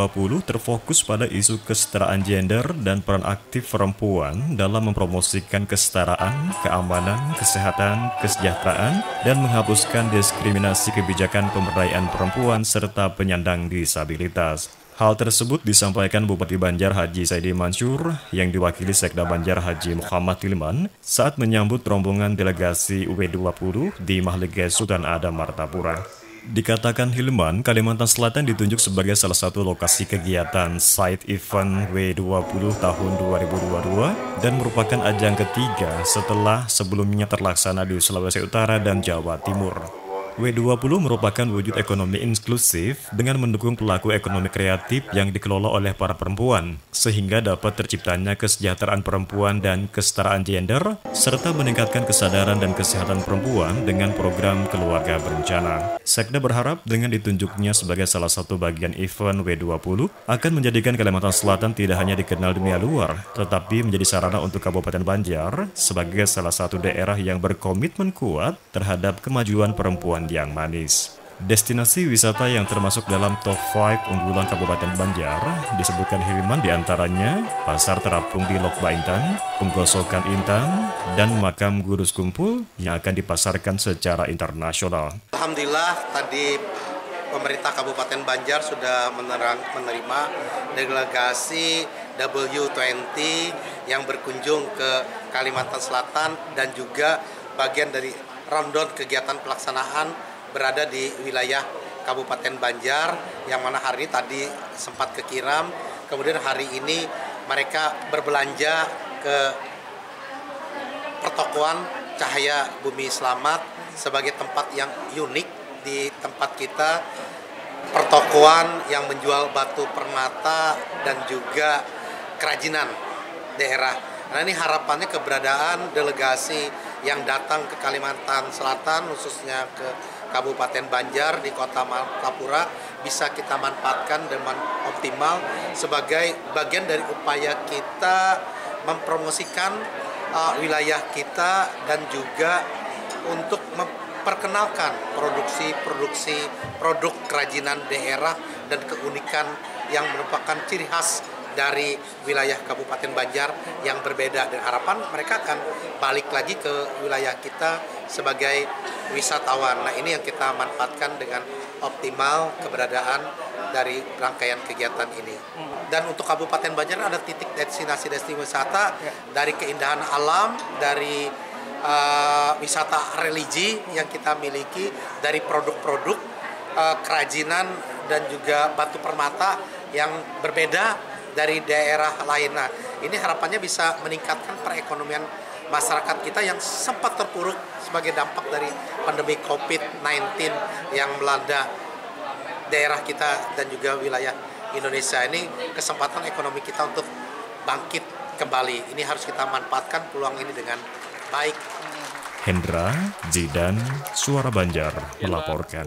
W20 terfokus pada isu kesetaraan gender dan peran aktif perempuan dalam mempromosikan kesetaraan, keamanan, kesehatan, kesejahteraan, dan menghapuskan diskriminasi kebijakan pemberdayaan perempuan serta penyandang disabilitas. Hal tersebut disampaikan Bupati Banjar Haji Saidi Mansur yang diwakili Sekda Banjar Haji Muhammad Tilman saat menyambut rombongan delegasi W20 di Mahligai Sultan Adam Martapura. Dikatakan Hilman, Kalimantan Selatan ditunjuk sebagai salah satu lokasi kegiatan side event W20 tahun 2022 dan merupakan ajang ketiga setelah sebelumnya terlaksana di Sulawesi Utara dan Jawa Timur. W20 merupakan wujud ekonomi inklusif dengan mendukung pelaku ekonomi kreatif yang dikelola oleh para perempuan, sehingga dapat terciptanya kesejahteraan perempuan dan kesetaraan gender, serta meningkatkan kesadaran dan kesehatan perempuan dengan program keluarga berencana. Sekda berharap dengan ditunjuknya sebagai salah satu bagian event W20 akan menjadikan Kalimantan Selatan tidak hanya dikenal dunia luar, tetapi menjadi sarana untuk Kabupaten Banjar sebagai salah satu daerah yang berkomitmen kuat terhadap kemajuan perempuan yang manis. Destinasi wisata yang termasuk dalam top 5 unggulan Kabupaten Banjar disebutkan Hiriman di antaranya Pasar Terapung di Lokba Intan, Penggosokan Intan, dan Makam Gurus Kumpul yang akan dipasarkan secara internasional. Alhamdulillah tadi pemerintah Kabupaten Banjar sudah menerang, menerima delegasi W20 yang berkunjung ke Kalimantan Selatan dan juga bagian dari rundown kegiatan pelaksanaan berada di wilayah Kabupaten Banjar yang mana hari ini tadi sempat ke Kiram kemudian hari ini mereka berbelanja ke pertokoan Cahaya Bumi Selamat sebagai tempat yang unik di tempat kita pertokoan yang menjual batu permata dan juga kerajinan daerah. Nah ini harapannya keberadaan delegasi yang datang ke Kalimantan Selatan khususnya ke Kabupaten Banjar di Kota Malapura bisa kita manfaatkan dengan optimal sebagai bagian dari upaya kita mempromosikan uh, wilayah kita dan juga untuk memperkenalkan produksi-produksi produk kerajinan daerah dan keunikan yang merupakan ciri khas dari wilayah Kabupaten Banjar yang berbeda dan harapan mereka akan balik lagi ke wilayah kita sebagai wisatawan. Nah ini yang kita manfaatkan dengan optimal keberadaan dari rangkaian kegiatan ini. Dan untuk Kabupaten Banjar ada titik destinasi-destinasi wisata dari keindahan alam, dari uh, wisata religi yang kita miliki, dari produk-produk uh, kerajinan dan juga batu permata yang berbeda dari daerah lain. Nah, ini harapannya bisa meningkatkan perekonomian masyarakat kita yang sempat terpuruk sebagai dampak dari pandemi COVID-19 yang melanda daerah kita dan juga wilayah Indonesia. Ini kesempatan ekonomi kita untuk bangkit kembali. Ini harus kita manfaatkan peluang ini dengan baik. Hendra Jidan Suara Banjar melaporkan.